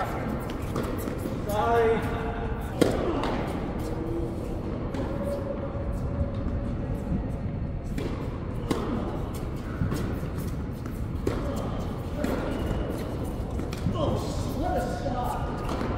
Oh, what a stop!